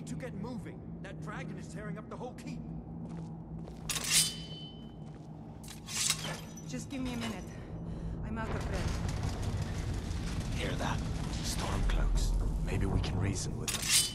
need to get moving. That dragon is tearing up the whole keep. Just give me a minute. I'm out of breath. Hear that? Stormcloaks. Maybe we can reason with them.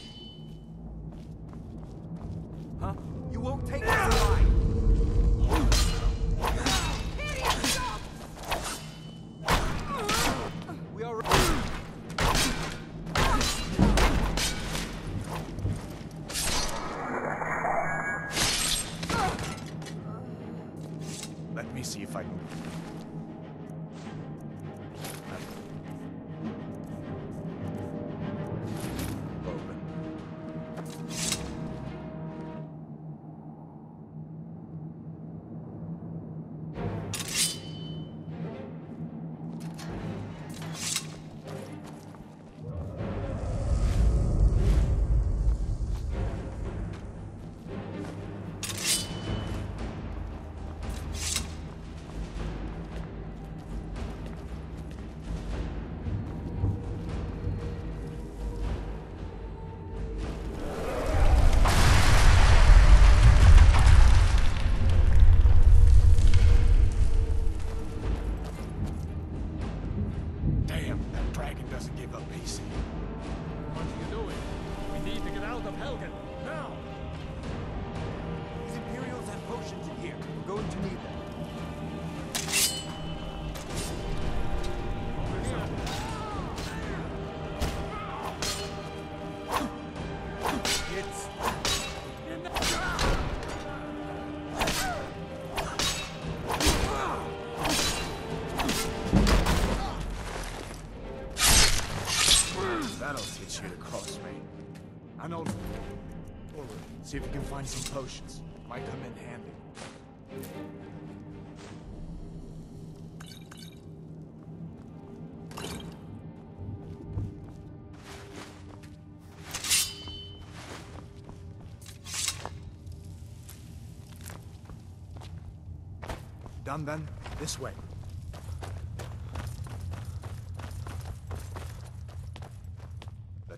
That'll teach you to cross me. I know. Forward. See if you can find some potions. Might come in handy. Done then? This way.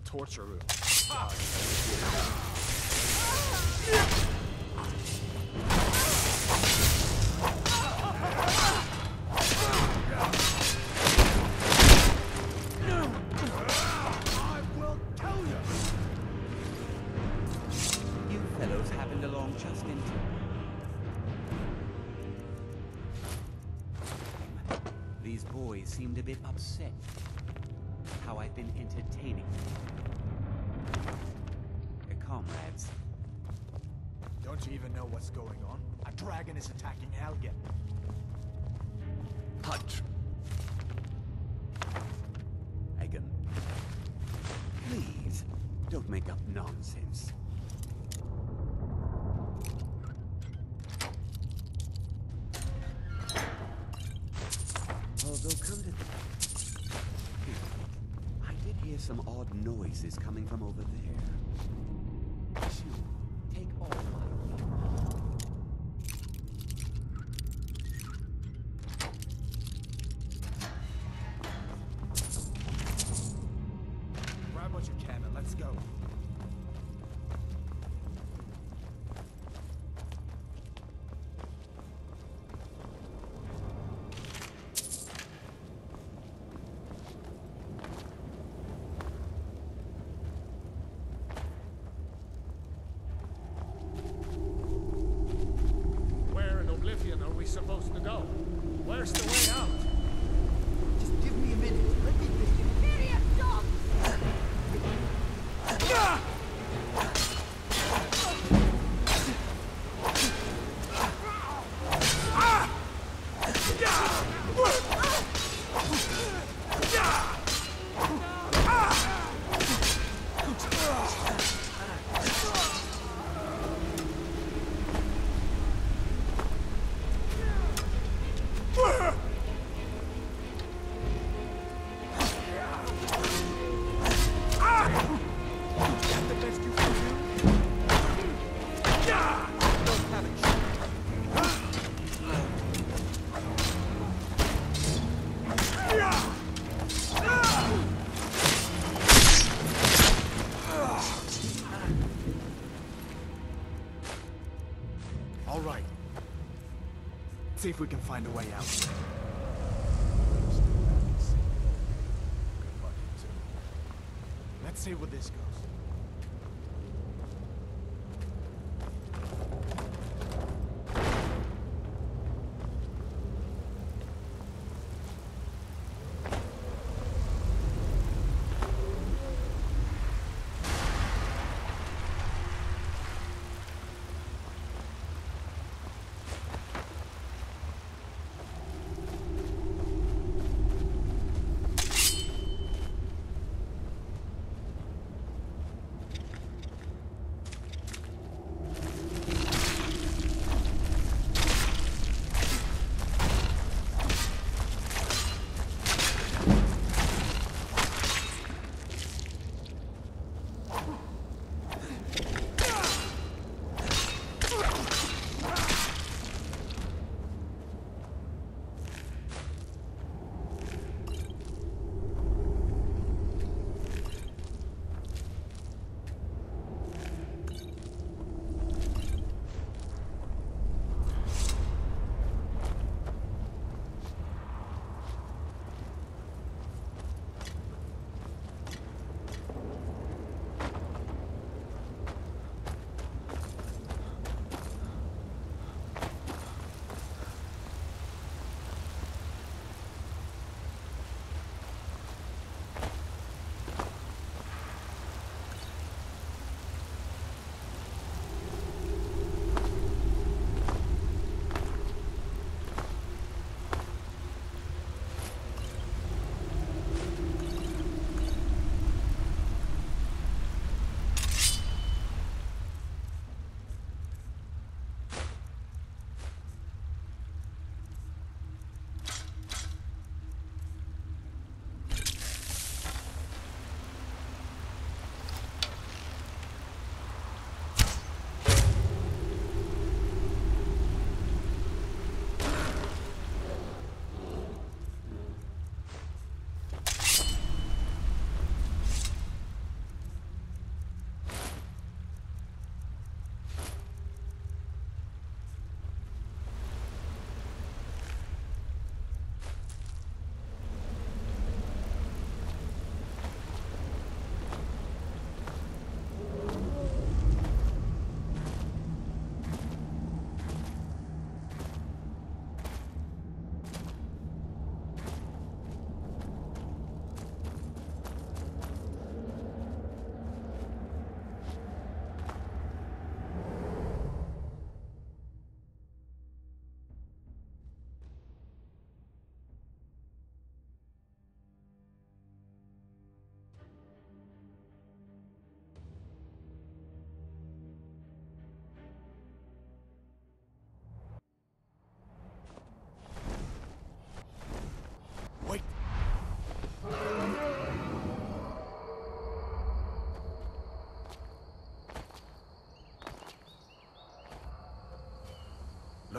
Torture room. You. You fellows along. These boys seemed a bit upset. How I've been entertaining them. Comrades. Don't you even know what's going on? A dragon is attacking Helgen. Hutch. Hagen. Please, don't make up nonsense. Although come to I did hear some odd noises coming from over there. Where's the we can find a way out. Let's see where this goes.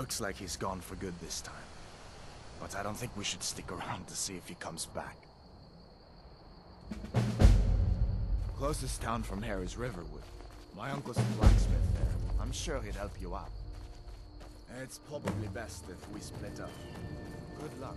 Looks like he's gone for good this time. But I don't think we should stick around to see if he comes back. Closest town from here is Riverwood. My uncle's a blacksmith there. I'm sure he'd help you out. It's probably best if we split up. Good luck.